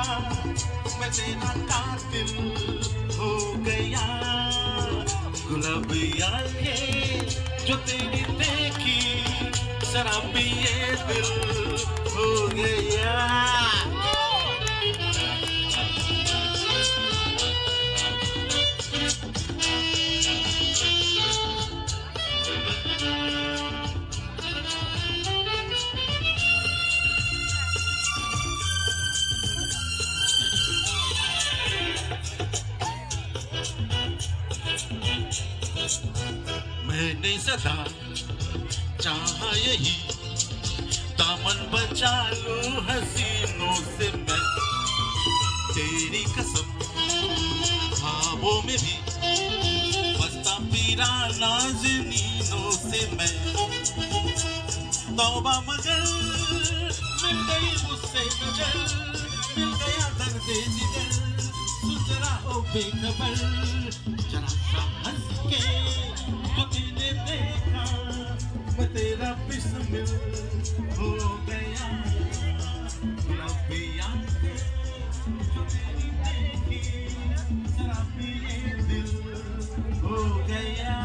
मैं तेरा कातिल हो गया। गुलाबिया ये जो तेरी देखी शराबी ये दिल मैंने सदा चाहा यही दामन बचा लूँ हसीनों से मैं। तेरी कसम, ख्वाबों में भी बसता पीरा नाजनीनों से मैं। तौबा मगर मिल गई मुझसे नज़र बेखबर जरा सा हंस के जो तूने देखा, मैं तेरा बिस्मिल हो गया गुलाबी आँखें जो तेरी देखी शराबी ये दिल हो गया